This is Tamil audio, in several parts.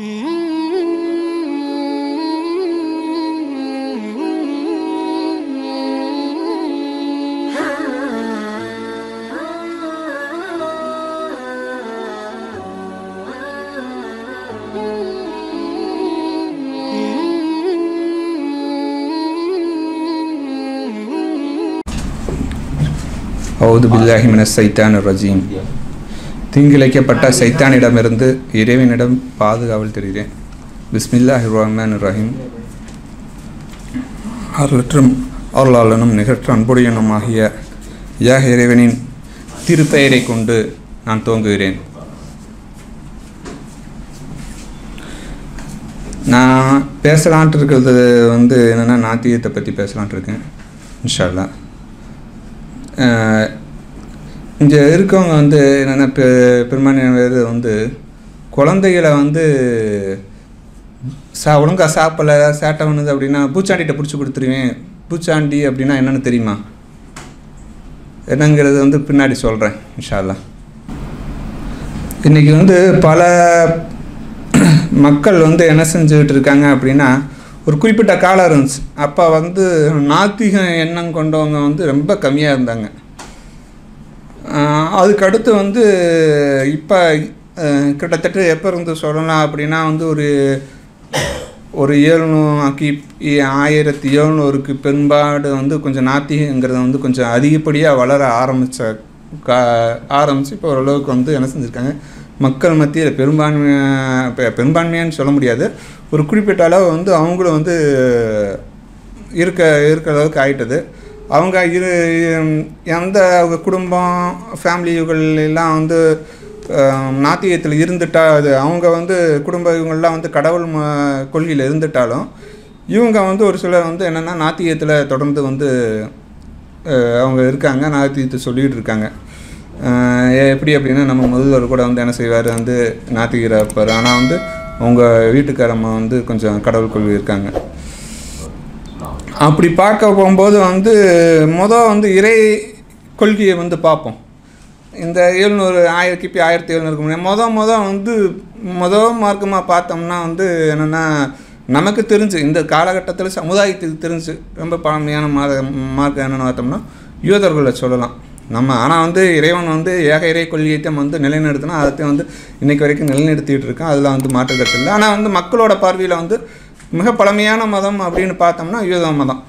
அவுது பில்லாஹி மின சைத்தான் ரஜீம். தீங்கிழைக்கப்பட்ட சைத்தானிடமிருந்து இறைவனிடம் பாதுகாவல் தெரிகிறேன். பிஸ்மில்லாஹி ரஹ்மான் ரஹீம் அருளற்றும் அருளாளனும் நிகழ்ற்ற அன்புடையனுமாகிய யாக இறைவனின் திருப்பெயரை கொண்டு நான் துவங்குகிறேன். நான் பேசலான்ட்டு இருக்கிறது வந்து என்னென்னா நாத்தியத்தை பற்றி பேசலான்ட்டு இருக்கேன் இன்ஷால்லா இங்கே இருக்கவங்க வந்து என்னென்னா பெ பெரும்பான்மையான வந்து குழந்தைகளை வந்து சா ஒழுங்காக சாப்பிடல ஏதாவது சேட்டை பண்ணுது அப்படின்னா பூச்சாண்டிகிட்ட பிடிச்சி கொடுத்துருவேன். பூச்சாண்டி அப்படின்னா என்னென்னு தெரியுமா? என்னங்கிறது வந்து பின்னாடி சொல்கிறேன் இன்ஷால்லா இன்றைக்கி வந்து பல மக்கள் வந்து என்ன செஞ்சுக்கிட்டு இருக்காங்க அப்படின்னா ஒரு குறிப்பிட்ட காலம் இருந்துச்சு. அப்போ வந்து நாத்திக எண்ணம் கொண்டவங்க வந்து ரொம்ப கம்மியாக இருந்தாங்க. அதுக்கடுத்து வந்து இப்போ கிட்டத்தட்ட எப்போ இருந்து சொல்லலாம் அப்படின்னா வந்து ஒரு ஒரு ஏழ்நூறு கிபி ஆயிரத்தி ஏழ்நூறுக்கு பெரும்பாடு வந்து கொஞ்சம் நாத்திகங்கிறத வந்து கொஞ்சம் அதிகப்படியாக வளர ஆரம்பித்த கா ஆரம்பித்து இப்போ ஓரளவுக்கு வந்து என்ன செஞ்சுருக்காங்க மக்கள் மத்தியில் பெரும்பான்மையாக பெ- பெரும்பான்மையான்னு சொல்ல முடியாது. ஒரு குறிப்பிட்ட அளவு வந்து அவங்களும் வந்து இருக்க இருக்கிற அளவுக்கு ஆயிட்டது. அவங்க இரு எந்த அவங்க குடும்பம் ஃபேமிலிகள் எல்லாம் வந்து நாத்தியத்தில் இருந்துட்டா அது அவங்க வந்து குடும்ப இவங்கள்லாம் வந்து கடவுள் கொள்கையில் இருந்துட்டாலும் இவங்க வந்து ஒரு சிலர் வந்து என்னென்னா நாத்தியத்தில் தொடர்ந்து வந்து அவங்க இருக்காங்க நாத்தியத்தை சொல்லிகிட்டு இருக்காங்க. எப்படி அப்படின்னா நம்ம முதல்வர் கூட வந்து என்ன செய்வார் வந்து நாத்திகராக இருப்பார். ஆனால் வந்து அவங்க வீட்டுக்காரம்மா வந்து கொஞ்சம் கடவுள் கொள்கை இருக்காங்க. அப்படி பார்க்க போகும்போது வந்து மொதல் வந்து இறை கொள்கையை வந்து பார்ப்போம். இந்த எழுநூறு ஆயிரம் கிபி ஆயிரத்தி எழுநூறுக்கு முன்னாடி மொதல் மொதல் வந்து மொதல் மார்க்கமாக பார்த்தோம்னா வந்து என்னென்னா நமக்கு தெரிஞ்சு இந்த காலகட்டத்தில் சமுதாயத்துக்கு தெரிஞ்சு ரொம்ப பழமையான மாத மார்க்கம் என்னென்னு பார்த்தோம்னா யூதர்களை சொல்லலாம். நம்ம ஆனால் வந்து இறைவன் வந்து ஏக இறை கொள்கையை வந்து நிலைநிறுத்தினா அதை வந்து இன்றைக்கு வரைக்கும் நிலைநிறுத்திட்டு இருக்கோம் அதில் வந்து மாற்றுக்கிறது இல்லை. ஆனால் வந்து மக்களோட பார்வையில் வந்து மிக பழமையான மதம் அப்படின்னு பார்த்தோம்னா யூத மதம்.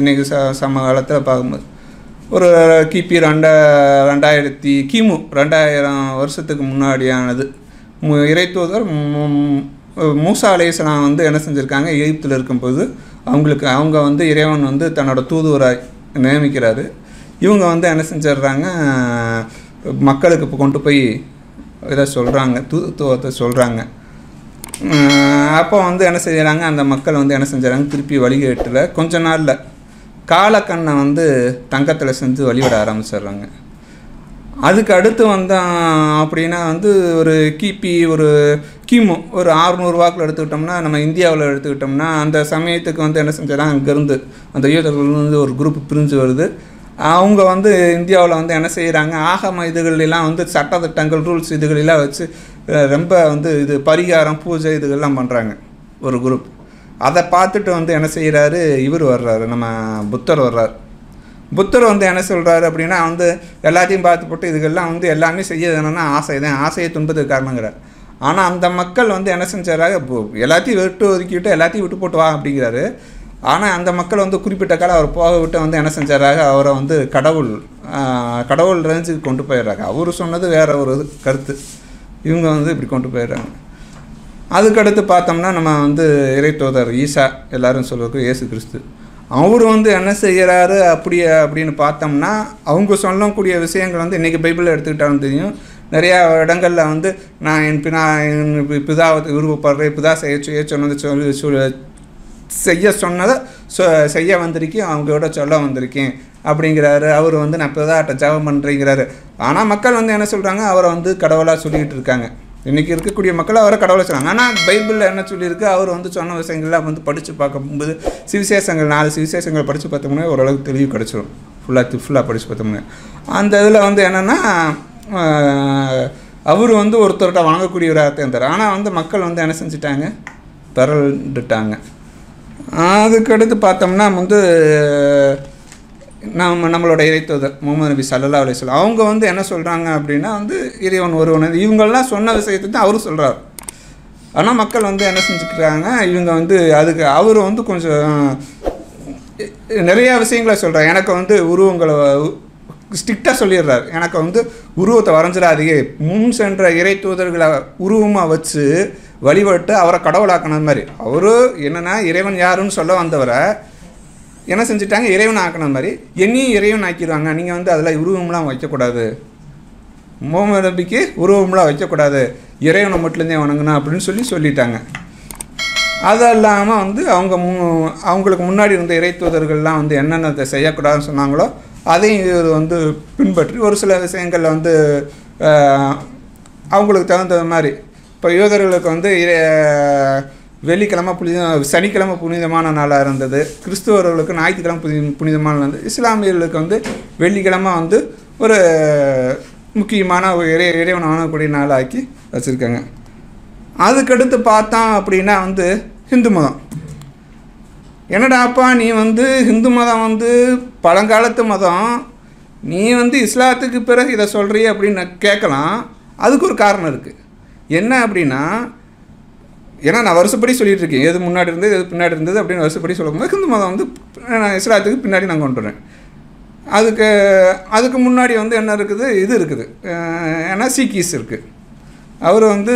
இன்றைக்கி ச சமகாலத்தில் பார்க்கும்போது. ஒரு கிபி ரெண்ட ரெண்டாயிரத்தி கிமு ரெண்டாயிரம் வருஷத்துக்கு முன்னாடியானது. இறைத்தூதர் மூசா அலேசலாம் வந்து என்ன செஞ்சுருக்காங்க? எகிப்தில் இருக்கும்போது அவங்களுக்கு அவங்க வந்து இறைவன் வந்து தன்னோட தூதுவராய் நியமிக்கிறாரு. இவங்க வந்து என்ன செஞ்சிடுறாங்க? மக்களுக்கு இப்போ கொண்டு போய் இதை சொல்கிறாங்க தூதுத்துவத்தை சொல்கிறாங்க அப்போ வந்து என்ன செய்கிறாங்க அந்த மக்கள் வந்து என்ன செஞ்சாங்க திருப்பி வழிகேட்டில் கொஞ்ச நாளில் காலக்கண்ணை வந்து தங்கத்தில் செஞ்சு வழிபட ஆரம்பிச்சிடுறாங்க. அதுக்கு அடுத்து வந்தான் அப்படின்னா வந்து ஒரு கிபி ஒரு கிமு ஒரு ஆறுநூறு வாக்கில் எடுத்துக்கிட்டோம்னா நம்ம இந்தியாவில் எடுத்துக்கிட்டோம்னா அந்த சமயத்துக்கு வந்து என்ன செஞ்சாங்க அங்கேருந்து அந்த யூதர்கள் வந்து ஒரு குரூப் பிரிஞ்சு வருது. அவங்க வந்து இந்தியாவில் வந்து என்ன செய்கிறாங்க ஆகம இதுகளெல்லாம் வந்து சட்டத்திட்டங்கள் ரூல்ஸ் இதுகளெல்லாம் வச்சு ரொம்ப வந்து இது பரிகாரம் பூஜை இதுகள்லாம் பண்ணுறாங்க ஒரு குரூப் அதை பார்த்துட்டு வந்து என்ன செய்கிறாரு இவர் வர்றாரு நம்ம புத்தர் வர்றார். புத்தர் வந்து என்ன சொல்கிறாரு அப்படின்னா வந்து எல்லாத்தையும் பார்த்து போட்டு இதுக்கெல்லாம் வந்து எல்லாமே செய்யறது என்னன்னா ஆசை தான். ஆசையை துன்பத்துக்கு காரணங்கிறார். ஆனால் அந்த மக்கள் வந்து என்ன செஞ்சாராக எல்லாத்தையும் விட்டு ஒதுக்கிவிட்டு எல்லாத்தையும் விட்டு போட்டு வா அப்படிங்கிறாரு. ஆனால் அந்த மக்கள் வந்து குறிப்பிட்ட காலம் அவர் போக விட்டு வந்து என்ன செஞ்சாராக? அவரை வந்து கடவுள் கடவுள் ரேஞ்சுக்கு கொண்டு போயிடுறாங்க. அவர் சொன்னது வேற ஒரு கருத்து. இவங்க வந்து இப்படி கொண்டு போயிடுறாங்க. அதுக்கடுத்து பார்த்தோம்னா நம்ம வந்து இறைத்தோதர் ஈசா எல்லாரும் சொல்லுவார் இயேசு கிறிஸ்து. அவர் வந்து என்ன செய்கிறாரு அப்படியே அப்படின்னு பார்த்தோம்னா அவங்க சொல்லக்கூடிய விஷயங்கள் வந்து இன்றைக்கி பைபிளில் எடுத்துக்கிட்டாலும் தெரியும். நிறையா இடங்களில் வந்து நான் என் பினா என் பிதாவை விருப்பப்படுறேன் பிதா செய்ய சொன்னது சொல்லி சொல்லி செய்ய சொன்னதை சொ செய்ய வந்திருக்கேன் அவங்களோட சொல்ல வந்திருக்கேன் அப்படிங்கிறாரு. அவர் வந்து நான் பிதாட்ட ஜபம் பண்ணுறேங்கிறாரு ஆனால் மக்கள் வந்து என்ன சொல்கிறாங்க அவரை வந்து கடவுளாக சொல்லிக்கிட்டு இருக்காங்க. இன்றைக்கி இருக்கக்கூடிய மக்கள் அவரை கடவுளை சொல்கிறாங்க ஆனால் பைபிளில் என்ன சொல்லியிருக்கு? அவர் வந்து சொன்ன விஷயங்கள்லாம் வந்து படித்து பார்க்கும்போது சிவிசேஷங்கள் நாலு சிவிசேஷங்கள் படித்து பார்த்தோம்னா ஓரளவுக்கு தெளிவு கிடச்சிரும். ஃபுல்லாக ஃபுல்லாக படித்து பார்த்தோம்னா. அந்த இதில் வந்து என்னென்னா அவர் வந்து ஒருத்தர்கிட்ட வணங்கக்கூடியவராக இருந்தார். ஆனால் வந்து மக்கள் வந்து என்ன செஞ்சிட்டாங்க? பிறண்டுட்டாங்க அதுக்கடுத்து பார்த்தோம்னா வந்து நம்ம நம்மளோட இறைத்தூதர் முகமது நபி சல்லா அலிஸ்லாம் அவங்க வந்து என்ன சொல்கிறாங்க அப்படின்னா வந்து இறைவன் ஒருவன். இவங்கெல்லாம் சொன்ன விஷயத்தை தான் அவரும் சொல்கிறார் ஆனால் மக்கள் வந்து என்ன செஞ்சுக்கிறாங்க? இவங்க வந்து அதுக்கு அவர் வந்து கொஞ்சம் நிறைய விஷயங்களை சொல்கிறார் எனக்கு வந்து உருவங்களை ஸ்ட்ரிக்டாக சொல்லிடுறாரு. எனக்கு வந்து உருவத்தை வரைஞ்சிடாதீங்க. முன் சென்ற இறை தூதர்களை உருவமாக வச்சு வழிபட்டு அவரை கடவுளாக்கின மாதிரி. அவரு என்னென்னா இறைவன் யாருன்னு சொல்ல வந்தவரை என்ன செஞ்சுட்டாங்க? இறைவன் ஆக்கின மாதிரி. என்னையும் இறைவன் ஆக்கிடுவாங்க. நீங்கள் வந்து அதில் உருவம்லாம் வைக்கக்கூடாது. மோம நபிக்கு உருவம்லாம் வைக்கக்கூடாது. இறைவனை மட்டும்தான் வணங்கணும் அப்படின்னு சொல்லி சொல்லிட்டாங்க. அது இல்லாமல் வந்து அவங்க மு அவங்களுக்கு முன்னாடி இருந்த இறைத்தூதர்கள்லாம் வந்து என்னென்ன செய்யக்கூடாதுன்னு சொன்னாங்களோ அதையும் இவர் வந்து பின்பற்றி ஒரு சில விஷயங்களில் வந்து அவங்களுக்கு தகுந்த மாதிரி. இப்போ யூதர்களுக்கு வந்து இறை- வெள்ளிக்கிழமை புனித சனிக்கிழமை புனிதமான நாளாக இருந்தது. கிறிஸ்துவர்களுக்கு ஞாயிற்றுக்கிழமை புனி புனிதமான நாள். இருந்தது இஸ்லாமியர்களுக்கு வந்து வெள்ளிக்கிழமை வந்து ஒரு முக்கியமான ஒரு இறை இறைவன் ஆனக்கூடிய நாளாக்கி வச்சுருக்காங்க. அதுக்கடுத்து பார்த்தோம் அப்படின்னா வந்து ஹிந்து மதம். என்னடாப்பா நீ வந்து ஹிந்து மதம் வந்து பழங்காலத்து மதம். நீ வந்து இஸ்லாத்துக்கு பிறகு இதை சொல்கிறிய அப்படின்னு கேட்கலாம். அதுக்கு ஒரு காரணம் இருக்குது என்ன அப்படின்னா ஏன்னா நான் வருஷப்படி சொல்லிட்டு இருக்கேன் எது முன்னாடி இருந்தது எது பின்னாடி இருந்தது அப்படின்னு வருஷப்படி சொல்லும்போது ஹிந்து மதம் வந்து நான் இஸ்லாத்துக்கு பின்னாடி நான் கொண்டு வரேன் அதுக்கு அதுக்கு முன்னாடி வந்து என்ன இருக்குது? இது இருக்குது. ஏன்னா சீக்கீஸ் இருக்குது அவர் வந்து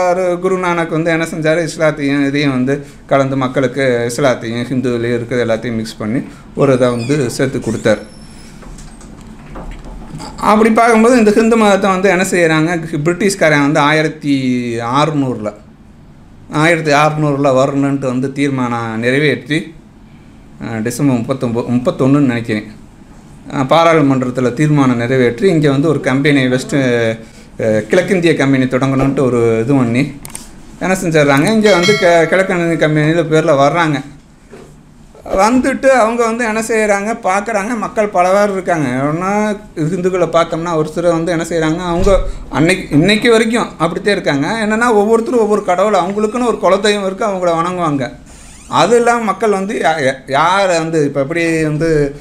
அவரு குரு நானக் வந்து என்ன செஞ்சார்? இஸ்லாத்தையும் இதையும் வந்து கலந்து மக்களுக்கு இஸ்லாத்தையும் ஹிந்துலையும் இருக்கிறது எல்லாத்தையும் மிக்ஸ் பண்ணி ஒரு இதை வந்து சேர்த்து கொடுத்தார். அப்படி பார்க்கும்போது இந்த ஹிந்து மதத்தை வந்து என்ன செய்கிறாங்க பிரிட்டிஷ்காரன் வந்து ஆயிரத்தி அறுநூறில் ஆயிரத்தி அறுநூறில் வரணுன்ட்டு வந்து தீர்மானம் நிறைவேற்றி டிசம்பர் முப்பத்தொம்போ முப்பத்தொன்றுன்னு நினைக்கிறேன். பாராளுமன்றத்தில் தீர்மானம் நிறைவேற்றி இங்கே வந்து ஒரு கம்பெனி வெஸ்ட்டு கிழக்கிந்திய கம்பெனி தொடங்கணுன்ட்டு ஒரு இது பண்ணி என்ன செஞ்சிடுறாங்க. இங்கே வந்து க கிழக்கிந்திய கம்பெனியில் பேரில் வர்றாங்க. வந்துட்டு அவங்க வந்து என்ன செய்கிறாங்க பார்க்குறாங்க. மக்கள் பலவாறு இருக்காங்க. ஏன்னா இந்துக்களை பார்த்தோம்னா ஒருத்தர் வந்து என்ன செய்கிறாங்க அவங்க அன்னைக்கு இன்னைக்கு வரைக்கும் அப்படித்தான் இருக்காங்க. என்னென்னா ஒவ்வொருத்தரும் ஒவ்வொரு கடவுள். அவங்களுக்குன்னு ஒரு குலதெய்வம் இருக்குது அவங்கள வணங்குவாங்க. அது இல்லாமல் மக்கள் வந்து யா- யா- யார் வந்து இப்போ எப்படி வந்து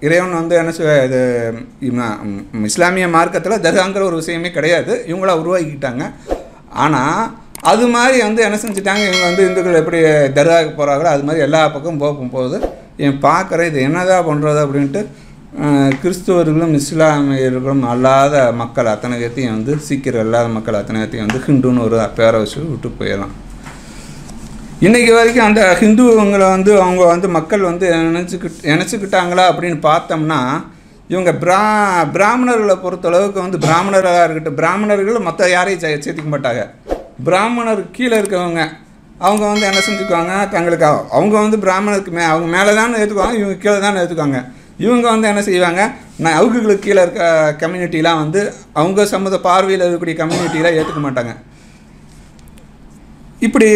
இறைவன் வந்து என்ன சொல்ல இது இஸ்லாமிய மார்க்கத்தில் தர்காங்கிற ஒரு விஷயமே கிடையாது. இவங்களா உருவாக்கிக்கிட்டாங்க. ஆனால் அது மாதிரி வந்து என்ன செஞ்சுட்டாங்க இவங்க வந்து இந்துக்கள் எப்படி தர்காவுக்கு போகிறாங்களோ அது மாதிரி எல்லா பக்கமும் போகும் போது என் பார்க்குறேன் இது என்னதான் பண்ணுறது அப்படின்ட்டு கிறிஸ்துவர்களும் இஸ்லாமியர்களும் அல்லாத மக்கள் அத்தனை பேர்த்தையும் வந்து சீக்கிரம் இல்லாத மக்கள் அத்தனை பேர்த்தையும் வந்து ஹிந்துன்னு ஒரு பேரை வச்சு விட்டு போயிடலாம். இன்றைக்கி வரைக்கும் அந்த ஹிந்துவங்களை வந்து அவங்க வந்து மக்கள் வந்து நினச்சிக்கிட்டு நினச்சிக்கிட்டாங்களா அப்படின்னு பார்த்தோம்னா இவங்க பிரா பிராமணர்களை பொறுத்தளவுக்கு வந்து பிராமணராக இருக்கட்டும் பிராமணர்கள் மற்ற யாரையும் சேர்த்துக்க மாட்டாங்க. பிராமணர் கீழே இருக்கவங்க அவங்க வந்து என்ன செஞ்சுக்குவாங்க? தங்களுக்கு அவங்க வந்து பிராமணருக்கு மே அவங்க மேலே தான் ஏற்றுக்குவாங்க இவங்க கீழே தான் ஏற்றுக்குவாங்க இவங்க வந்து என்ன செய்வாங்க? நான் அவங்களுக்கு கீழே இருக்க கம்யூனிட்டிலாம் வந்து அவங்க சமூக பார்வையில் இருக்கக்கூடிய கம்யூனிட்டிலாம் ஏற்றுக்க மாட்டாங்க. இப்படி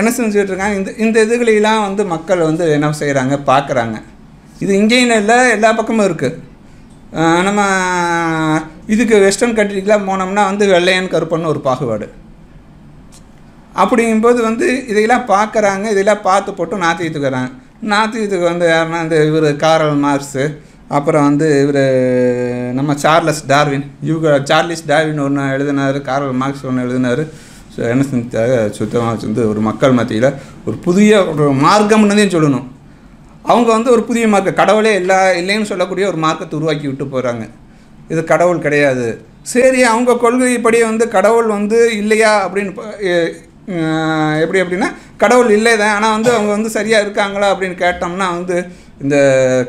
என்ன செஞ்சுட்டு இருக்காங்க? இந்த இந்த இதுகளெல்லாம் வந்து மக்கள் வந்து என்ன செய்கிறாங்க பார்க்குறாங்க இது இங்கேயும் இல்லை எல்லா பக்கமும் இருக்குது நம்ம இதுக்கு வெஸ்டர்ன் கண்ட்ரிக்கெலாம் போனோம்னா வந்து வெள்ளையன் கருப்பன்னு ஒரு பாகுபாடு. அப்படிங்கும்போது வந்து இதையெல்லாம் பார்க்குறாங்க இதெல்லாம் பார்த்து போட்டு நாத்தியத்துக்குறாங்க நாத்தியத்துக்கு வந்து யாருன்னா இந்த இவர் காரல் மார்ஸு அப்புறம் வந்து இவர் நம்ம சார்லஸ் டார்வின் இவங்க சார்லிஸ் டார்வின் ஒன்று எழுதினார் காரல் மார்க்ஸ் ஒன்று எழுதினார். ஸோ என்ன செஞ்சாங்க சுத்தமாக வந்து ஒரு மக்கள் மத்தியில் ஒரு புதிய ஒரு மார்க்கம்னு சொல்லணும். அவங்க வந்து ஒரு புதிய மார்க்க கடவுளே எல்லா இல்லைன்னு சொல்லக்கூடிய ஒரு மார்க்கத்தை உருவாக்கி விட்டு போகிறாங்க இது கடவுள் கிடையாது. சரி அவங்க கொள்கைப்படி வந்து கடவுள் வந்து இல்லையா அப்படின்னு எப்படி அப்படின்னா கடவுள் இல்லை தான் ஆனால் வந்து அவங்க வந்து சரியாக இருக்காங்களா அப்படின்னு கேட்டோம்னா வந்து இந்த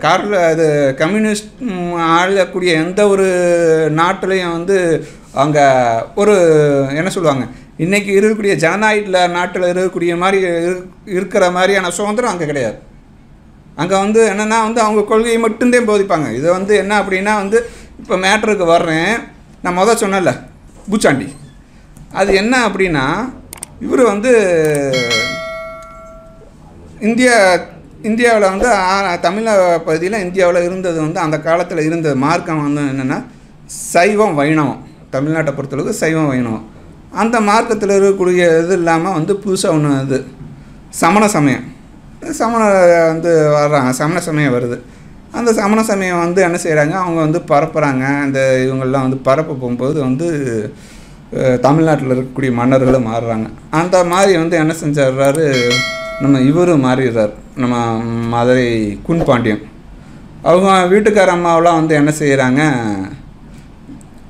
காரில் இது கம்யூனிஸ்ட் ஆளக்கூடிய எந்த ஒரு நாட்டிலையும் வந்து அங்கே ஒரு என்ன சொல்லுவாங்க இன்றைக்கி இருக்கக்கூடிய ஜனநாயகத்தில் நாட்டில் இருக்கக்கூடிய மாதிரி இரு- இருக்கிற மாதிரியான சுதந்திரம் அங்கே கிடையாது. அங்கே வந்து என்னென்னா வந்து அவங்க கொள்கையை மட்டும்தான் போதிப்பாங்க. இது வந்து என்ன அப்படின்னா வந்து இப்போ மேட்ருக்கு வர்றேன். நான் முதல் சொன்னேன்ல பூச்சாண்டி. அது என்ன அப்படின்னா இவர் வந்து இந்தியா இந்தியாவில் வந்து ஆ- தமிழ பகுதியில் இந்தியாவில் இருந்தது வந்து அந்த காலத்தில் இருந்த மார்க்கம் வந்து என்னென்னா சைவம் வைணவம். தமிழ்நாட்டை பொறுத்தளவுக்கு சைவம் வைணவம். அந்த மார்க்கத்தில் இருக்கக்கூடிய இது இல்லாமல் வந்து புதுசாக ஒன்று இது. சமண சமயம். சமண வந்து வர்றாங்க. சமண சமயம் வருது. அந்த சமண சமயம் வந்து என்ன செய்கிறாங்க? அவங்க வந்து பரப்புகிறாங்க. அந்த இவங்கெல்லாம் வந்து பரப்ப போகும்போது வந்து தமிழ்நாட்டில் இருக்கக்கூடிய மன்னர்களும் மாறுறாங்க. அந்த மாதிரி வந்து என்ன செஞ்சிடுறாரு நம்ம இவரும் மாறிடுறார். நம்ம மதுரை குன் பாண்டியன். அவங்க வீட்டுக்கார அம்மாவெலாம் வந்து என்ன செய்கிறாங்க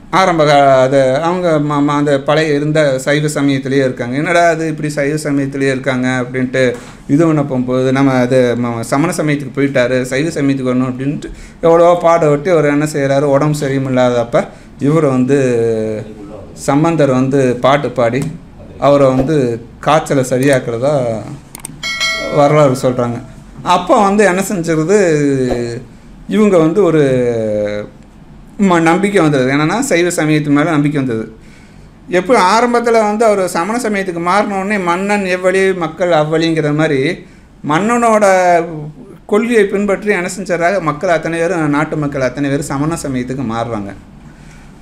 ஆரம்ப அது அவங்க அந்த பழைய இருந்த சைவ சமயத்திலேயே இருக்காங்க. என்னடா அது இப்படி சைவ சமயத்திலேயே இருக்காங்க அப்படின்ட்டு இது ஒன்று போகும்போது நம்ம அது ம- சமண சமயத்துக்கு போயிட்டாரு. சைவ சமயத்துக்கு வரணும் அப்படின்ட்டு எவ்வளோ பாட விட்டு அவர் என்ன செய்கிறாரு உடம்பு சரியும் இல்லாதப்ப இவர் வந்து சம்பந்தர் வந்து பாட்டு பாடி அவரை வந்து காய்ச்சலை சரியாக்குறதா வரலாறு சொல்கிறாங்க அப்போ வந்து என்ன செஞ்சிருது? இவங்க வந்து ஒரு ம- நம்பிக்கை வந்தது. என்னென்னா சைவ சமயத்து மேலே நம்பிக்கை வந்தது. எப்போ ஆரம்பத்தில் வந்து அவர் சமண சமயத்துக்கு மாறினோடனே மன்னன் எவ்வளி மக்கள் அவ்வளிங்கிற மாதிரி மன்னனோட கொள்கையை பின்பற்றி என்ன செஞ்சாராக மக்கள் அத்தனை பேரும் நாட்டு மக்கள் அத்தனை பேரும் சமண சமயத்துக்கு மாறுறாங்க.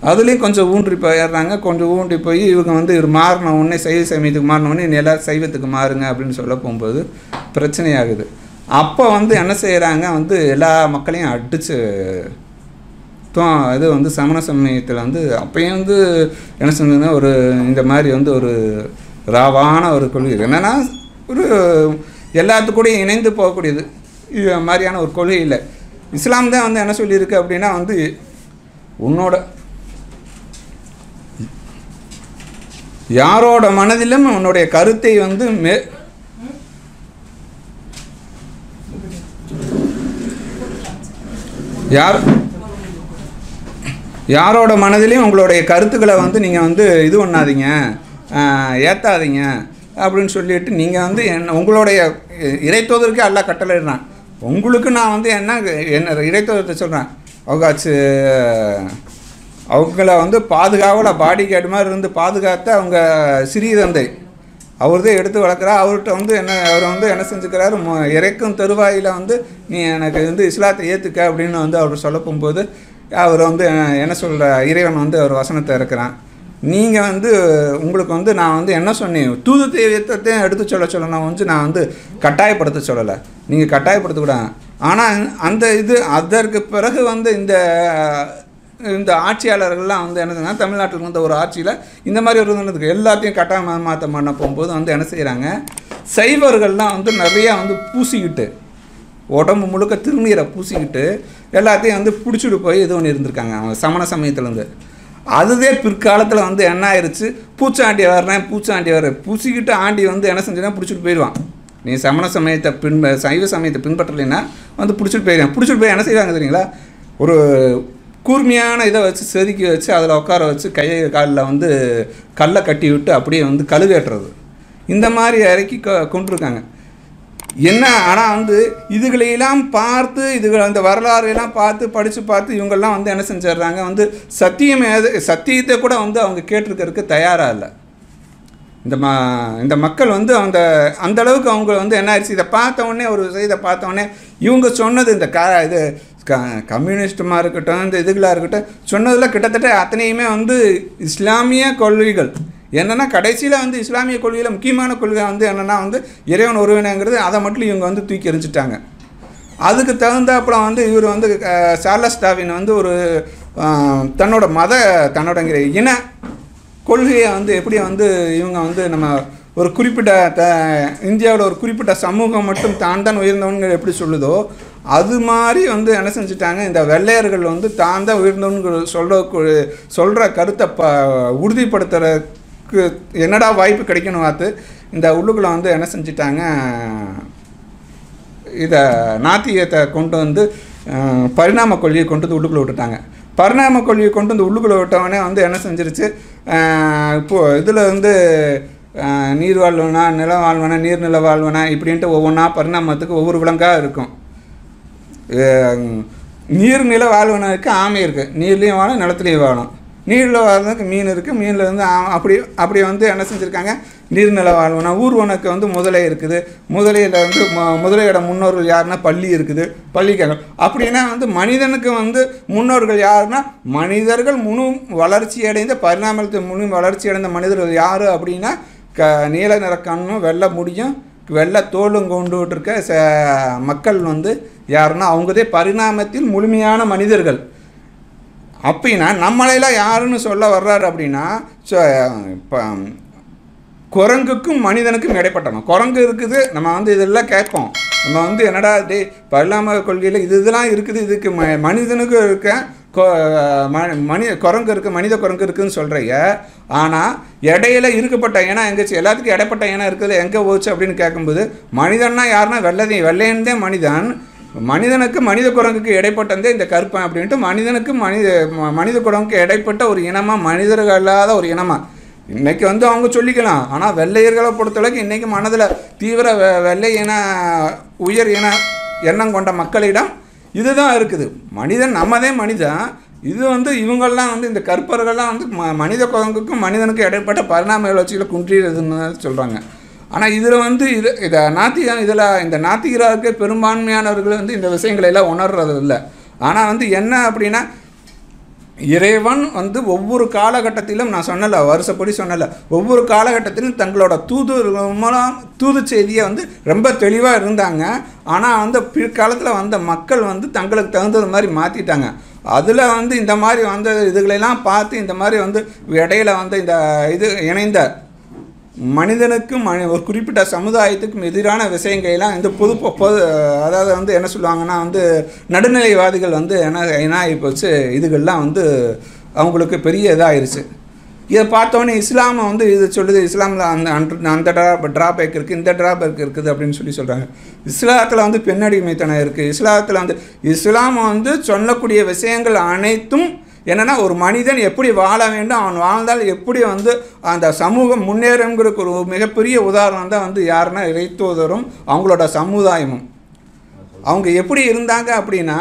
அதுலேயும் கொஞ்சம் ஊன்றி போயிடுறாங்க. கொஞ்சம் ஊன்றி போய் இவங்க வந்து இவர் மாறின உடனே சைவ சமயத்துக்கு மாறின உடனே எல்லாரும் சைவத்துக்கு மாறுங்க அப்படின்னு சொல்ல போகும்போது பிரச்சனையாகுது. அப்போ வந்து என்ன செய்கிறாங்க வந்து எல்லா மக்களையும் அடித்து இது வந்து சமண சமயத்தில் வந்து அப்பயும் வந்து என்ன சொன்னதுன்னா ஒரு இந்த மாதிரி வந்து ஒரு ராவான ஒரு கொள்கை என்னென்னா ஒரு எல்லாத்துக்கூடையும் இணைந்து போகக்கூடியது. இது மாதிரியான ஒரு கொள்கை இல்லை. இஸ்லாம் தான் வந்து என்ன சொல்லியிருக்கு அப்படின்னா வந்து உன்னோட யாரோட மனதிலும் உன்னுடைய கருத்தை வந்து மே யார் யாரோட மனதிலையும் உங்களுடைய கருத்துக்களை வந்து நீங்கள் வந்து இது பண்ணாதீங்க ஏற்றாதீங்க அப்படின்னு சொல்லிட்டு நீங்கள் வந்து என்ன உங்களுடைய இறைத்தோதருக்கு எல்லாம் கட்டளைடுறான் உங்களுக்கு நான் வந்து என்ன என்ன இறைத்தோதத்தை சொல்கிறேன் அவகாச்சு அவங்கள வந்து பாதுகாவல பாடி கார்டு மாதிரி இருந்து பாதுகாத்த அவங்க சிறிய தந்தை. அவர் தான் எடுத்து வளர்க்குறா அவர்கிட்ட வந்து என்ன அவர் வந்து என்ன செஞ்சுக்கிறாரு? இறைக்கும் தருவாயில் வந்து நீ எனக்கு வந்து இஸ்லாத்தை ஏற்றுக்க அப்படின்னு வந்து அவர் சொல்ல போகும்போது அவர் வந்து என்ன- சொல்கிற இறைவன் வந்து அவர் வசனத்தை இருக்கிறான். நீங்கள் வந்து உங்களுக்கு வந்து நான் வந்து என்ன சொன்னேன்? தூது தெய்வத்தையும் எடுத்து சொல்ல சொல்ல நான் வந்து நான் வந்து கட்டாயப்படுத்த சொல்லலை. நீங்கள் கட்டாயப்படுத்தக்கூடாது ஆனால் அந்த இது அதற்கு பிறகு வந்து இந்த இந்த ஆட்சியாளர்கள்லாம் வந்து என்னதுன்னா தமிழ்நாட்டில் வந்து ஒரு ஆட்சியில் இந்த மாதிரி ஒரு இருந்ததுக்கு எல்லாத்தையும் கட்டாய மாற்றம் பண்ண போகும்போது வந்து என்ன செய்கிறாங்க சைவர்கள்லாம் வந்து நிறையா வந்து பூசிக்கிட்டு உடம்பு முழுக்க திருநீரை பூசிக்கிட்டு எல்லாத்தையும் வந்து பிடிச்சிட்டு போய் இது பண்ணி இருந்திருக்காங்க அவங்க சமண சமயத்துலேருந்து அதுவே பிற்காலத்தில் வந்து என்ன ஆயிடுச்சு பூச்சாண்டி வர்றேன் பூச்சாண்டி வர பூசிக்கிட்டு ஆண்டி வந்து என்ன செஞ்சேன்னா பிடிச்சிட்டு போயிடுவான். நீ சமண சமயத்தை பின்ப சைவ சமயத்தை பின்பற்றலைன்னா வந்து பிடிச்சிட்டு போயிடுவான். பிடிச்சிட்டு போய் என்ன செய்வாங்க தெரியுங்களா? ஒரு கூர்மையான இதை வச்சு செதுக்கி வச்சு அதில் உட்கார வச்சு கையை காலில் வந்து கல்லை கட்டி விட்டு அப்படியே வந்து கழுவேட்டுறது. இந்த மாதிரி இறக்கி கொண்டிருக்காங்க. என்ன ஆனால் வந்து இதுகளையெல்லாம் பார்த்து இதுகள் அந்த வரலாறு எல்லாம் பார்த்து படித்து பார்த்து இவங்கெல்லாம் வந்து என்ன செஞ்சிடுறாங்க? வந்து சத்தியம் எது சத்தியத்தை கூட வந்து அவங்க கேட்டிருக்கிறதுக்கு தயாராக இல்லை. இந்த ம இந்த மக்கள் வந்து அந்த அந்த அளவுக்கு அவங்க வந்து என்ன ஆயிடுச்சு? இதை பார்த்த உடனே ஒரு இதை பார்த்த உடனே இவங்க சொன்னது இந்த க இது க கம்யூனிஸ்டமாக இருக்கட்டும் இந்த இதுகளாக இருக்கட்டும் சொன்னதில் கிட்டத்தட்ட அத்தனையுமே வந்து இஸ்லாமிய கொள்கைகள். என்னென்னா கடைசியில் வந்து இஸ்லாமிய கொள்கையில் முக்கியமான கொள்கை வந்து என்னென்னா வந்து இறைவன் உறவினங்கிறது அதை மட்டும் இவங்க வந்து தூக்கி எறிஞ்சிட்டாங்க. அதுக்கு தகுந்தாப்புல வந்து இவர் வந்து சார்லஸ் டாவின் வந்து ஒரு தன்னோட மத தன்னோடங்கிற இன கொள்கையை வந்து எப்படி வந்து இவங்க வந்து நம்ம ஒரு குறிப்பிட்ட த இந்தியாவில் ஒரு குறிப்பிட்ட சமூகம் மட்டும் தான் தான் உயர்ந்தவன்கள் எப்படி சொல்லுதோ அது மாதிரி வந்து என்ன செஞ்சுட்டாங்க இந்த வெள்ளையர்கள் வந்து தான் தான் உயர்ந்தவன்கள் சொல்கிற சொல்கிற கருத்தை ப உறுதிப்படுத்துறதுக்கு என்னடா வாய்ப்பு கிடைக்கணும் பார்த்து இந்த உள்ளுக்குள்ளே வந்து என்ன செஞ்சிட்டாங்க இதை நாத்தியத்தை கொண்டு வந்து பரிணாம கொள்கையை கொண்டு வந்து உள்ளுக்குள்ளே விட்டுட்டாங்க. பரிணாம கொள்கையை கொண்டு வந்து உள்ளுக்குள்ளே விட்டவொடனே வந்து என்ன செஞ்சிருச்சு இப்போது இதில் வந்து நீர் வாழ்வனா நில வாழ்வனா நீர்நில வாழ்வனா இப்படின்ட்டு ஒவ்வொன்றா பரிணாமத்துக்கு ஒவ்வொரு விலங்காக இருக்கும். நீர்நில வாழ்வனுக்கு ஆமை இருக்குது நீர்லேயும் வாழும் நிலத்துலேயும் வாழும். நீரில் வாழ்றதுக்கு மீன் இருக்குது மீனில் வந்து ஆ- அப்படி அப்படி வந்து என்ன செஞ்சுருக்காங்க? நீர்நில வாழ்வனா ஊர்வனுக்கு வந்து முதலை இருக்குது. முதலையில் வந்து முதலையோட முன்னோர்கள் யாருன்னா பள்ளி இருக்குது. பள்ளிக்காக. அப்படின்னா வந்து மனிதனுக்கு வந்து முன்னோர்கள் யாருன்னா மனிதர்கள் முழு வளர்ச்சி அடைந்த பரிணாமத்தில் முழு வளர்ச்சி அடைந்த மனிதர்கள் யார் அப்படின்னா க நீல நிற கண்ணும் வெள்ளை முடியும். வெள்ளை தோலும் கொண்டு இருக்க ச மக்கள் வந்து யாருன்னா அவங்கதே பரிணாமத்தில் முழுமையான மனிதர்கள். அப்படின்னா நம்மளையெல்லாம் யாருன்னு சொல்ல வர்றாரு அப்படின்னா சொ- இப்போ குரங்குக்கும் மனிதனுக்கும் இடைப்பட்டவன் குரங்கு இருக்குது நம்ம வந்து இதெல்லாம் கேட்போம். நம்ம வந்து என்னடா டே பரிணாம கொள்கையில் இது இதெல்லாம் இருக்குது இதுக்கு ம மனிதனுக்கும் இருக்க மனித ம- குரங்கு இருக்குது மனித குரங்கு இருக்குதுன்னு சொல்கிறீங்க ஆனால் இடையில இருக்கப்பட்ட இனம் எங்கேச்சு எல்லாத்துக்கும் இடைப்பட்ட இனம் இருக்குது எங்கே போச்சு அப்படின்னு கேட்கும்போது மனிதன்னா யாருன்னா வெள்ளதி வெள்ளையன்தே மனிதன். மனிதனுக்கு மனித குரங்குக்கு இடைப்பட்டதே இந்த கருப்பன் அப்படின்ட்டு மனிதனுக்கு மனித ம- மனித குரங்குக்கு இடைப்பட்ட ஒரு இனமாக மனிதர்கள் இல்லாத ஒரு இனமாக இன்றைக்கி வந்து அவங்க சொல்லிக்கலாம். ஆனால் வெள்ளையர்களை பொறுத்தளவுக்கு இன்றைக்கி மனதில் தீவிர வெ- வெள்ளை இன உயர் இன எண்ணம் கொண்ட மக்களிடம் இதுதான் இருக்குது. மனிதன் நம்மதே மனிதன். இது வந்து இவங்கள்லாம் வந்து இந்த கற்பர்கள்லாம் வந்து ம மனித குரங்குக்கும் மனிதனுக்கும் இடைப்பட்ட பரிணாம வளர்ச்சியில் குன்றியதுன்னு சொல்கிறாங்க ஆனால் இதில் வந்து இது இதை நாத்திக இதில் இந்த நாத்திகராக பெரும்பான்மையானவர்கள் வந்து இந்த விஷயங்களை எல்லாம் உணர்றது இல்லை ஆனால் வந்து என்ன அப்படின்னா இறைவன் வந்து ஒவ்வொரு காலகட்டத்திலும் நான் சொன்னல வருஷப்படி சொன்னலை ஒவ்வொரு காலகட்டத்திலும் தங்களோட தூது மூலம் தூது செய்தியை வந்து ரொம்ப தெளிவாக இருந்தாங்க. ஆனால் வந்து பிற்காலத்தில் வந்த மக்கள் வந்து தங்களுக்கு தகுந்தது மாதிரி மாற்றிட்டாங்க அதில் வந்து இந்த மாதிரி வந்த இதுகளெல்லாம் பார்த்து இந்த மாதிரி வந்து இடையில வந்து இந்த இது இணைந்த மனிதனுக்கும் மனி ஒரு குறிப்பிட்ட சமுதாயத்துக்கும் எதிரான விஷயங்களெல்லாம் இந்த பொது பொது அதாவது வந்து என்ன சொல்லுவாங்கன்னா வந்து நடுநிலைவாதிகள் வந்து என்ன என்ன ஆகிப்போச்சு இதுகள்லாம் வந்து அவங்களுக்கு பெரிய இதாகிருச்சு இதை பார்த்தோன்னே இஸ்லாமை வந்து இது சொல்லுது இஸ்லாமில் அந்த அந்த அந்த ட்ரா ட்ராபேக் இருக்குது இந்த ட்ராபேக் இருக்குது அப்படின்னு சொல்லி சொல்கிறாங்க இஸ்லாத்தில் வந்து பெண்ணடிமைத்தனம் இருக்குது இஸ்லாத்தில் வந்து இஸ்லாம் வந்து சொல்லக்கூடிய விஷயங்கள் அனைத்தும் என்னன்னா ஒரு மனிதன் எப்படி வாழ வேண்டும் அவன் வாழ்ந்தால் எப்படி வந்து அந்த சமூகம் முன்னேறுங்கிறதுக்கு ஒரு மிகப்பெரிய உதாரணம் தான் வந்து யாருன்னா இறைத்துவதரும் அவங்களோட சமுதாயமும். அவங்க எப்படி இருந்தாங்க அப்படின்னா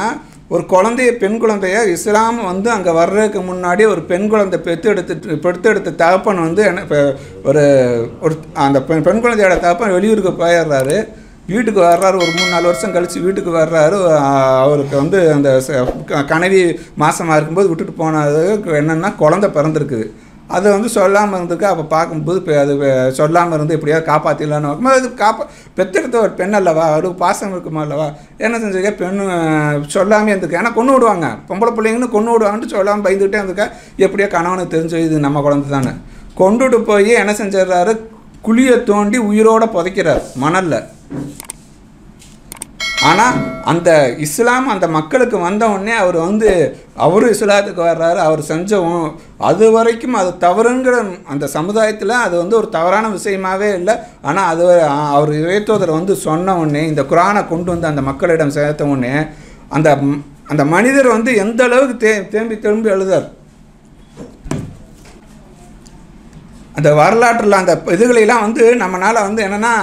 ஒரு குழந்தைய பெண் குழந்தைய இஸ்லாம் வந்து அங்கே வர்றதுக்கு முன்னாடி ஒரு பெண் குழந்தை பெற்று எடுத்து பெற்று எடுத்த தகப்பன் வந்து என்ன ஒரு ஒரு அந்த பெண் பெண் குழந்தையோட தகப்பன் வெளியூருக்கு போயிடுறாரு. வீட்டுக்கு வர்றாரு ஒரு மூணு நாலு வருஷம் கழித்து வீட்டுக்கு வர்றாரு. அவருக்கு வந்து அந்த ச- க- கனவி மாசமாக இருக்கும்போது விட்டுட்டு போனது என்னென்னா குழந்தை பிறந்திருக்குது அது வந்து சொல்லாமல் இருந்திருக்கு. அப்போ பார்க்கும்போது இப்போ அது சொல்லாமல் இருந்து எப்படியாவது காப்பாற்றிடலான்னு பார்க்கும்போது அது காப்பா பெத்தெடுத்த ஒரு பெண் அல்லவா? அவருக்கு பாசம் இருக்குமா அல்லவா? என்ன செஞ்சிருக்க? பெண்ணு சொல்லாமே இருந்திருக்கு. ஏன்னா கொண்டு விடுவாங்க. பொம்பளை பிள்ளைங்கன்னு கொண்டு விடுவாங்கன்ட்டு சொல்லாமல் பயந்துக்கிட்டே இருந்திருக்கா. எப்படியோ கணவனுக்கு தெரிஞ்சு இது நம்ம குழந்தை தானே. கொண்டுட்டு போய் என்ன செஞ்சிடுறாரு? குழியை தோண்டி உயிரோட புதைக்கிறார் மணலில். ஆனால் அந்த இஸ்லாம் அந்த மக்களுக்கு வந்தவுடனே அவர் வந்து அவரும் இஸ்லாத்துக்கு வர்றாரு அவர் செஞ்சவும் அது வரைக்கும் அது தவறுங்கிற அந்த சமுதாயத்தில் அது வந்து ஒரு தவறான விஷயமாவே இல்லை. ஆனால் அது அவர் இறைத்தோதர் வந்து சொன்ன உடனே இந்த குரானை கொண்டு வந்து அந்த மக்களிடம் சேர்த்த உடனே அந்த அந்த மனிதர் வந்து எந்த அளவுக்கு தே தேம்பி திரும்பி எழுதார்? அந்த வரலாற்றில் அந்த இதுகளெல்லாம் வந்து நம்மளால் வந்து என்னென்னா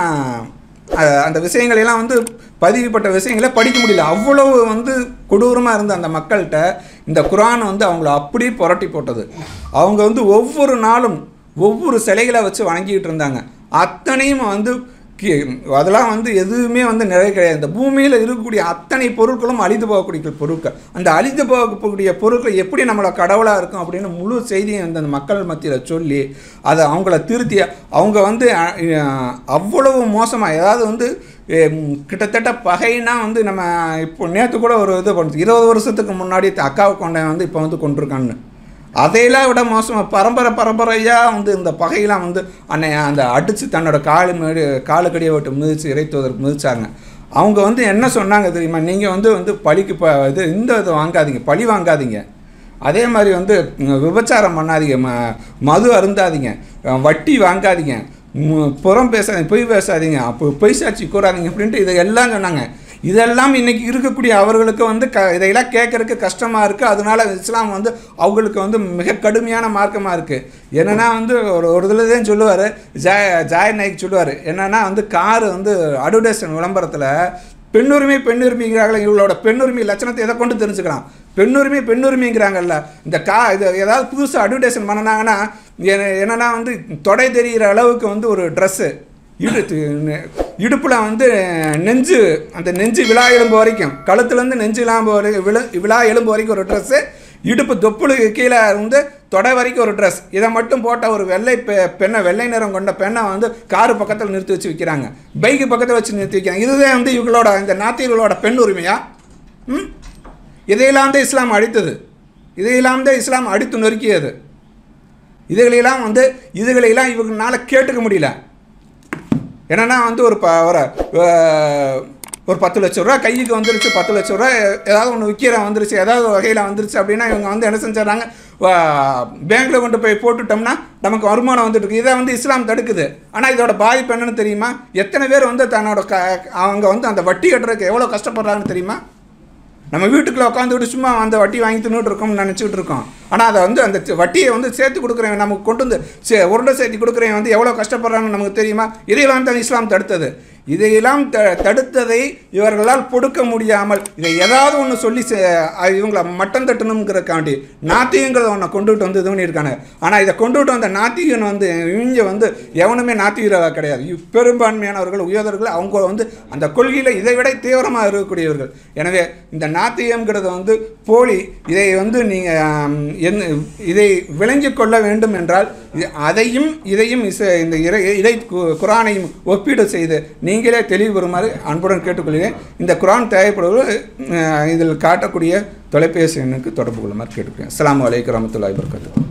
அந்த விஷயங்களெல்லாம் வந்து பதிவுப்பட்ட விஷயங்களை படிக்க முடியல. அவ்வளவு வந்து கொடூரமாக இருந்த அந்த மக்கள்கிட்ட இந்த குரான் வந்து அவங்கள அப்படியே புரட்டி போட்டது. அவங்க வந்து ஒவ்வொரு நாளும் ஒவ்வொரு சிலைகளை வச்சு வணங்கிக்கிட்டு இருந்தாங்க. அத்தனையும் வந்து அதெல்லாம் வந்து எதுவுமே வந்து நிறைய கிடையாது. இந்த பூமியில் இருக்கக்கூடிய அத்தனை பொருட்களும் அழிந்து போகக்கூடிய பொருட்கள். அந்த அழிந்து போகக்கூடிய பொருட்கள் எப்படி நம்மளோட கடவுளாக இருக்கும் அப்படின்னு முழு செய்தியை வந்து அந்த மக்கள் மத்தியில் சொல்லி அதை அவங்கள திருத்தி அவங்க வந்து அவ்வளவு மோசமாக ஏதாவது வந்து கிட்டத்தட்ட பகைனா வந்து நம்ம இப்போ நேற்று கூட ஒரு இது பண்ணுறது இருபது வருஷத்துக்கு முன்னாடி அக்காவை கொண்ட வந்து இப்போ வந்து கொண்டிருக்கான்னு. அதையெல்லாம் விட மோசமாக பரம்பரை பரம்பரையாக வந்து இந்த பகையெல்லாம் வந்து அன்னை அந்த அடித்து தன்னோட காலு மேடு காலுக்கடியை விட்டு மிதித்து இறைத்துவதற்கு மிதித்தாங்க அவங்க வந்து என்ன சொன்னாங்க தெரியுமா? நீங்கள் வந்து வந்து பழிக்கு ப இது இந்த இது வாங்காதீங்க பழி வாங்காதீங்க. அதே மாதிரி வந்து விபச்சாரம் பண்ணாதீங்க ம மது அருந்தாதீங்க வட்டி வாங்காதீங்க புறம் பேசாதீங்க பொய் பேசாதீங்க அப்போ பொய் சாட்சி கூறாதீங்க அப்படின்ட்டு இதை எல்லாம் சொன்னாங்க. இதெல்லாம் இன்றைக்கி இருக்கக்கூடிய அவர்களுக்கு வந்து க இதையெல்லாம் கேட்கறதுக்கு கஷ்டமாக இருக்குது அதனால இஸ்லாம் வந்து அவங்களுக்கு வந்து மிக கடுமையான மார்க்கமாக இருக்குது என்னென்னா வந்து ஒரு ஒரு இதில் தான் சொல்லுவார். ஜாய் ஜாய் நாய்க்கு சொல்லுவார். என்னென்னா வந்து காரு வந்து அட்வர்டைஸ்மெண்ட் விளம்பரத்தில் பெண்ணுரிமை பெண்ணுரிமைங்கிறாங்களே இவங்களோட பெண்ணுரிமை லட்சணத்தை எதை கொண்டு தெரிஞ்சுக்கலாம்? பெண்ணுரிமை பெண்ணுரிமைங்கிறாங்கல்ல. இந்த கா இது ஏதாவது புதுசாக அட்வர்டைஸ்மெண்ட் பண்ணினாங்கன்னா என்ன- வந்து தொடை தெரிகிற அளவுக்கு வந்து ஒரு ட்ரெஸ்ஸு இடு இடுப்பில் வந்து நெஞ்சு அந்த நெஞ்சு விழா எலும்பு வரைக்கும். கழுத்துலேருந்து நெஞ்சு விழாம்பு வரைக்கும் விழு விழா எலும்பு வரைக்கும் ஒரு ட்ரெஸ்ஸு இடுப்பு தொப்புளுக்கு கீழே வந்து தொடை வரைக்கும் ஒரு ட்ரெஸ் இதை மட்டும் போட்ட ஒரு வெள்ளை பெ பெண்ணை வெள்ளை நிறம் கொண்ட பெண்ணை வந்து காரு பக்கத்தில் நிறுத்தி வச்சு விற்கிறாங்க பைக்கு பக்கத்தில் வச்சு நிறுத்தி வைக்கிறாங்க. இதுதான் வந்து இவங்களோட இந்த நாத்தியர்களோட பெண் உரிமையா? ம்? இதையெல்லாம் தான் இஸ்லாம் அடித்தது இதையெல்லாம் தான் இஸ்லாம் அடித்து நொறுக்கியது. இதுகளெல்லாம் வந்து இதுகளையெல்லாம் இவங்களால கேட்டுக்க முடியல. என்னென்னா வந்து ஒரு ப ஒரு ஒரு பத்து லட்ச ரூபா கைக்கு வந்துருச்சு பத்து லட்ச ரூபா ஏதாவது ஒன்று விற்கிற வந்துருச்சு ஏதாவது வகையில் வந்துருச்சு அப்படின்னா இவங்க வந்து என்ன செஞ்சிடறாங்க? பேங்க்கில் கொண்டு போய் போட்டுட்டோம்னா நமக்கு வருமானம் வந்துட்டு இருக்கு. இதை வந்து இஸ்லாம் தடுக்குது. ஆனால் இதோட பாதிப்பு என்னன்னு தெரியுமா? எத்தனை பேர் வந்து தன்னோட க அவங்க வந்து அந்த வட்டி கட்டுறதுக்கு எவ்வளோ கஷ்டப்படுறாங்கன்னு தெரியுமா? நம்ம வீட்டுக்குள்ளே உட்காந்துட்டு சும்மா அந்த வட்டி வாங்கி தின்னுட்டு இருக்கோம்னு நினச்சிக்கிட்டு இருக்கோம் ஆனால் அதை வந்து அந்த வட்டியை வந்து சேர்த்து கொடுக்குறவன் நமக்கு கொண்டு வந்து சே உருண்டை சேர்த்து கொடுக்குறவன் வந்து எவ்வளோ கஷ்டப்படுறான்னு நமக்கு தெரியுமா? இதையெல்லாம் தான் இஸ்லாம் தடுத்தது. இதையெல்லாம் த தடுத்ததை இவர்களால் பொடுக்க முடியாமல் இதை ஏதாவது ஒன்று சொல்லி இவங்களை மட்டம் தட்டணுங்கிறக்காண்டி நாத்திகங்கிறத ஒன்றை கொண்டுகிட்டு வந்து இது பண்ணியிருக்காங்க. ஆனால் இதை கொண்டுகிட்டு வந்த நாத்திகன் வந்து இவங்க வந்து எவனுமே நாத்திகராக கிடையாது. பெரும்பான்மையானவர்கள் உயர்ந்தவர்கள் அவங்க வந்து அந்த கொள்கையில் இதை விட தீவிரமாக இருக்கக்கூடியவர்கள். எனவே இந்த நாத்தியம்ங்கிறது வந்து போலி இதை வந்து நீங்கள் என்ன இதை விளங்கி கொள்ள வேண்டும் என்றால் அதையும் இதையும் இச- இந்த இறை இதை கு- குரானையும் ஒப்பீடு செய்து நீங்கள் தெளிவு வருமாறு அன்புடன் கேட்டுக்கொள்கிறேன். இந்த குரான் தேவைப்படுவது இதில் காட்டக்கூடிய தொலைபேசி எண்ணுக்கு தொடர்பு கொள்ளுமாறு கேட்டுக்கிறேன் அஸ்ஸலாமு அலைக்கும் ரமத்துல்லாய் வபரகாத்துஹு.